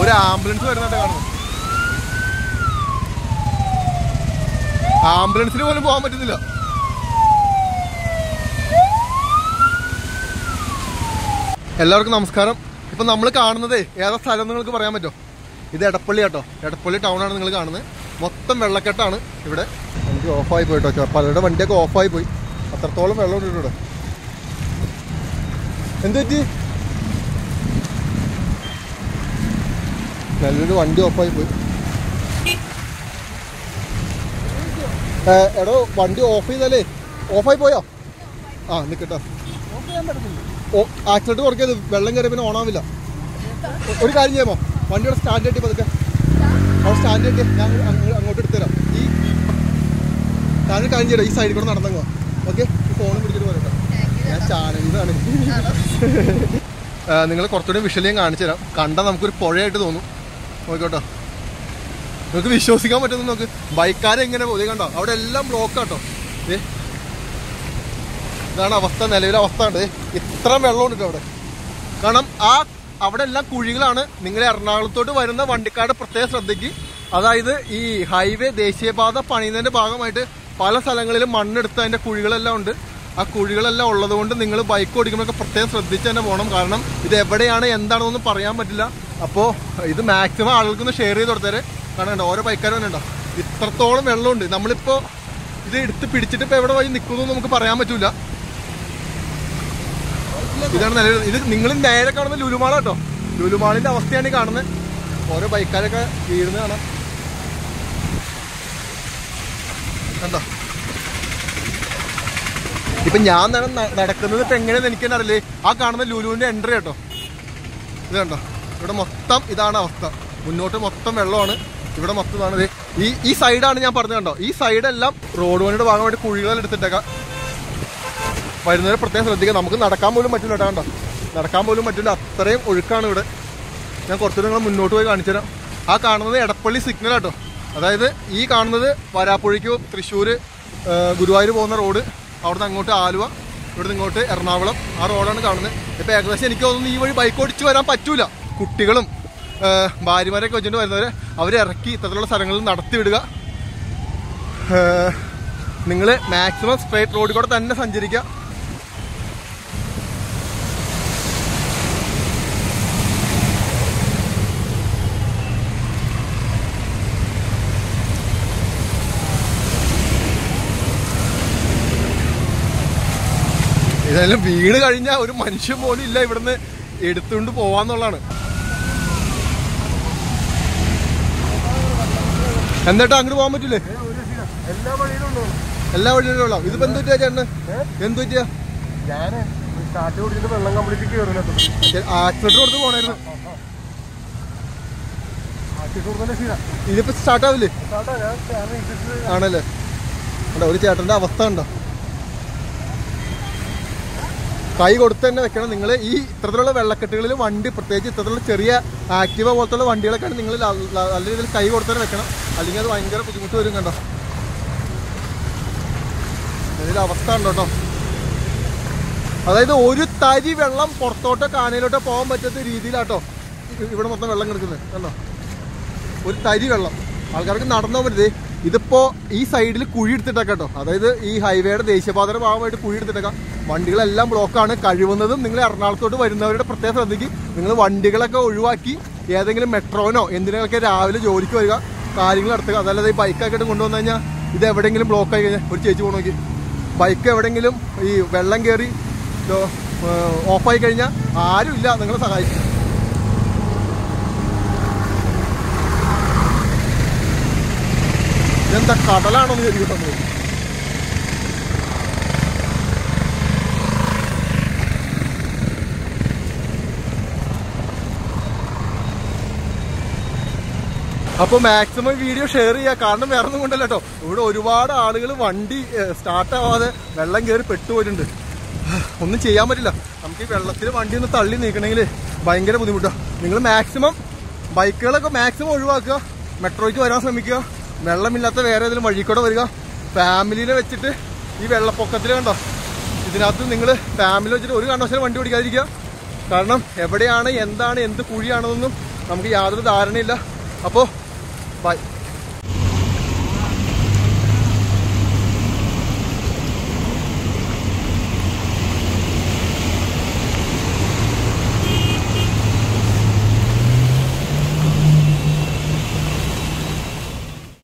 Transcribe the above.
ഒരു ആംബുലൻസ് വരുന്നുണ്ട് കാണുന്നു ആംബുലൻസിന് പോലും പോകാൻ പറ്റുന്നില്ല. എല്ലാവർക്കും നമസ്കാരം. ഇപ്പൊ നമ്മൾ കാണുന്നത് ഏതാ സ്ഥലം നിങ്ങൾക്ക് പറയാൻ പറ്റോ ഇത് എടപ്പള്ളി കേട്ടോ എടപ്പള്ളി ടൗൺ ആണ് നിങ്ങൾ കാണുന്നത്. മൊത്തം വെള്ളക്കെട്ടാണ് ഇവിടെ. വണ്ടി ഓഫായി പോയി കേട്ടോ പലരുടെ വണ്ടിയൊക്കെ ഓഫായി പോയി. അത്രത്തോളം വെള്ളം ഉണ്ട് ഇവിടെ? എന്ത് പറ്റി നല്ലൊരു വണ്ടി ഓഫായി പോയി. എടോ വണ്ടി ഓഫ് ചെയ്താലേ ഓഫായി പോയോ? ആ നിക്കട്ടോ. ഓ ആക്സിഡന്റ് കുറയ്ക്കത് വെള്ളം കയറി പിന്നെ ഓണാവില്ല. ഒരു കാര്യം ചെയ്യാമോ? വണ്ടിയുടെ സ്റ്റാൻഡ് കെട്ടി പതുക്കെ. അവിടെ സ്റ്റാൻഡ് കെട്ടി ഞാൻ അങ്ങ് അങ്ങോട്ട് എടുത്തുതരാം. ഈ ഒരു കാര്യം ഈ സൈഡിൽ കൂടെ നടന്നങ്ങോ ഓക്കെ? ഈ ഫോണും പിടിച്ചിട്ട് പറയട്ടോ ഞാൻ ചാനലിന്നാണ് നിങ്ങൾ കുറച്ചുകൂടി വിഷലിയും കാണിച്ചു തരാം കണ്ടാൽ നമുക്കൊരു പുഴയായിട്ട് തോന്നും. നോക്കോട്ടോ നമുക്ക് വിശ്വസിക്കാൻ പറ്റുന്നു നോക്ക്. ബൈക്കാരെങ്ങനെ പോയി കണ്ടോ അവിടെ എല്ലാം ബ്ലോക്കാട്ടോ കേട്ടോ ഏ ഇതാണ് അവസ്ഥ നിലവിലെ അവസ്ഥ ഉണ്ട് ഇത്ര വെള്ളമുണ്ട് അവിടെ. കാരണം ആ അവിടെ എല്ലാം കുഴികളാണ്. നിങ്ങൾ എറണാകുളത്തോട്ട് വരുന്ന വണ്ടിക്കാരുടെ പ്രത്യേക ശ്രദ്ധയ്ക്ക്. അതായത് ഈ ഹൈവേ ദേശീയപാത പണിയുന്നതിന്റെ ഭാഗമായിട്ട് പല സ്ഥലങ്ങളിലും മണ്ണെടുത്ത് അതിന്റെ കുഴികളെല്ലാം ഉണ്ട്. ആ കുഴികളെല്ലാം ഉള്ളതുകൊണ്ട് നിങ്ങൾ ബൈക്ക് ഓടിക്കുമ്പോഴൊക്കെ പ്രത്യേകം ശ്രദ്ധിച്ച് തന്നെ പോകണം. കാരണം ഇത് എവിടെയാണ് എന്താണെന്നൊന്നും പറയാൻ പറ്റില്ല. അപ്പോൾ ഇത് മാക്സിമം ആളുകൾക്കൊന്ന് ഷെയർ ചെയ്ത് കൊടുത്തേരെ. കാണണ്ട ഓരോ ബൈക്കാരും ഉണ്ടോ ഇത്രത്തോളം വെള്ളമുണ്ട്. നമ്മളിപ്പോൾ ഇത് എടുത്ത് പിടിച്ചിട്ട് ഇപ്പോൾ എവിടെ വഴി നിൽക്കുന്നു നമുക്ക് പറയാൻ പറ്റൂല. ഇതാണ് നല്ല ഇത് നിങ്ങൾ നേരെ കാണുന്ന ലുലുമാള കേട്ടോ. ലുലുമാളിന്റെ അവസ്ഥയാണ് ഈ കാണുന്നത് ഓരോ ബൈക്കാരൊക്കെ വീഴുന്ന കാണാം. കണ്ടോ? ഇപ്പൊ ഞാൻ നടക്കുന്നത് ഇപ്പൊ എങ്ങനെയാണെന്ന് എനിക്കെന്നറിയില്ലേ ആ കാണുന്ന ലുലുവിന്റെ എൻട്രി കേട്ടോ. ഇത് കണ്ടോ? ഇവിടെ മൊത്തം ഇതാണ് അവസ്ഥ. മുന്നോട്ട് മൊത്തം വെള്ളമാണ്. ഇവിടെ മൊത്തം ഇതാണ്. ഈ ഈ സൈഡാണ് ഞാൻ പറഞ്ഞു കണ്ടോ? ഈ സൈഡെല്ലാം റോഡ് പണിയുടെ ഭാഗമായിട്ട് കുഴികൾ എടുത്തിട്ടേക്കാം. വരുന്നവരെ പ്രത്യേകം ശ്രദ്ധിക്കുക. നമുക്ക് നടക്കാൻ പോലും പറ്റില്ല കേട്ടോ കണ്ടോ? നടക്കാൻ പോലും പറ്റില്ല. അത്രയും ഒഴുക്കാണ് ഇവിടെ. ഞാൻ കുറച്ചുകൂടെ നിങ്ങൾ മുന്നോട്ട് പോയി കാണിച്ചു തരാം. ആ കാണുന്നത് എടപ്പള്ളി സിഗ്നൽ കേട്ടോ അതായത് ഈ കാണുന്നത് വരാപ്പുഴയ്ക്ക് തൃശ്ശൂർ ഗുരുവായൂർ പോകുന്ന റോഡ് അവിടുന്ന് അങ്ങോട്ട് ആലുവ ഇവിടുന്ന് ഇങ്ങോട്ട് എറണാകുളം. ആ റോഡാണ് കാണുന്നത്. ഇപ്പം ഏകദേശം എനിക്ക് തോന്നുന്നു ഈ വഴി ബൈക്ക് ഓടിച്ച് വരാൻ പറ്റൂല. കുട്ടികളും ഭാര്യമാരെയൊക്കെ വെച്ചിട്ട് വരുന്നവരെ അവരെ ഇറക്കി ഇത്തരത്തിലുള്ള സ്ഥലങ്ങളിൽ നടത്തിവിടുക. നിങ്ങൾ മാക്സിമം സ്ട്രേറ്റ് റോഡിൽ കൂടെ തന്നെ സഞ്ചരിക്കുക. ഇതെല്ലാം വീട് കഴിഞ്ഞാൽ ഒരു മനുഷ്യൻ പോലും ഇല്ല ഇവിടുന്ന്. എടുത്തുകൊണ്ട് പോവാന്നുള്ളതാണ്. എന്നിട്ട് അങ്ങോട്ട് പോകാൻ പറ്റില്ലേ? എല്ലാ വഴിയിലും ഉള്ളോ ഇതിപ്പോ എന്ത് പറ്റിയാ ചേട്ടന്? എന്ത് പറ്റിയാ? ആക്സിഡന്റ് കൊടുത്ത് പോണായിരുന്നു. ഇതിപ്പോ സ്റ്റാർട്ടാവില്ലേ ആണല്ലേ? ഒരു ചേട്ടന്റെ അവസ്ഥ ഉണ്ടോ കൈ കൊടുത്ത് തന്നെ വെക്കണം. നിങ്ങൾ ഈ ഇത്തരത്തിലുള്ള വെള്ളക്കെട്ടുകളിൽ വണ്ടി പ്രത്യേകിച്ച് ഇത്തരത്തിലുള്ള ചെറിയ ആക്റ്റീവ പോലത്തുള്ള വണ്ടികളൊക്കെയാണ് നിങ്ങൾ നല്ല രീതിയിൽ കൈ കൊടുത്ത് തന്നെ വെക്കണം. അല്ലെങ്കിൽ അത് ഭയങ്കര ബുദ്ധിമുട്ട് വരും കണ്ടോ? ഇതിന്റെ അവസ്ഥ ഉണ്ടോ കേട്ടോ അതായത് ഒരു തരി വെള്ളം പുറത്തോട്ടോ കാനയിലോട്ടോ പോകാൻ പറ്റാത്ത രീതിയിലാട്ടോ ഇവിടെ മൊത്തം വെള്ളം കിടക്കുന്നത്. കണ്ടോ? ഒരു തരി വെള്ളം. ആൾക്കാർക്ക് നടന്നോ പറ്റേ ഇതിപ്പോ ഈ സൈഡിൽ കുഴി എടുത്തിട്ടേക്കാം കേട്ടോ. അതായത് ഈ ഹൈവേയുടെ ദേശീയപാതയുടെ ഭാഗമായിട്ട് കുഴി എടുത്തിട്ടേക്കാം. വണ്ടികളെല്ലാം ബ്ലോക്കാണ്. കഴിവുന്നതും നിങ്ങൾ എറണാകുളത്തോട്ട് വരുന്നവരുടെ പ്രത്യേക ശ്രദ്ധിക്ക്. നിങ്ങൾ വണ്ടികളൊക്കെ ഒഴിവാക്കി ഏതെങ്കിലും മെട്രോനോ എന്തിനൊക്കെ രാവിലെ ജോലിക്ക് വരിക കാര്യങ്ങൾ നടത്തുക. അതല്ലാതെ ഈ ബൈക്കൊക്കെ കൊണ്ടുവന്നു കഴിഞ്ഞാൽ ഇത് എവിടെയെങ്കിലും ബ്ലോക്ക് ആയി കഴിഞ്ഞാൽ ഒരു ചേച്ചി പോകണമെങ്കിൽ ബൈക്ക് എവിടെയെങ്കിലും ഈ വെള്ളം കയറി ഓഫായി കഴിഞ്ഞാൽ ആരുമില്ല. നിങ്ങളെ സഹായിക്കും. ഇതെന്താ കടലാണോ എന്ന് നമ്മൾ മാക്സിമം വീഡിയോ ഷെയർ ചെയ്യുക കാരണം വേറെ ഒന്നും കൊണ്ടല്ല കേട്ടോ. ഇവിടെ ഒരുപാട് ആളുകൾ വണ്ടി സ്റ്റാർട്ടാവാതെ വെള്ളം കയറി പെട്ടുപോയിട്ടുണ്ട്. ഒന്നും ചെയ്യാൻ പറ്റില്ല. നമുക്ക് ഈ വെള്ളത്തിൽ വണ്ടി ഒന്ന് തള്ളി നീക്കണമെങ്കിൽ ഭയങ്കര ബുദ്ധിമുട്ടാണ് നിങ്ങൾ മാക്സിമം ബൈക്കുകളൊക്കെ മാക്സിമം ഒഴിവാക്കുക. മെട്രോയ്ക്ക് വരാൻ ശ്രമിക്കുക. വെള്ളമില്ലാത്ത വേറെ ഏതെങ്കിലും വഴി കൂടെ വരിക. ഫാമിലിനെ വെച്ചിട്ട് ഈ വെള്ളപ്പൊക്കത്തിൽ കണ്ടോ? ഇതിനകത്ത് നിങ്ങൾ ഫാമിലി വെച്ചിട്ട് ഒരു കാരണവശാലും വണ്ടി ഓടിക്കാതിരിക്കുക. കാരണം എവിടെയാണ് എന്താണ് എന്ത് കുഴിയാണെന്നൊന്നും നമുക്ക് യാതൊരു ധാരണയില്ല. അപ്പോൾ ബൈ.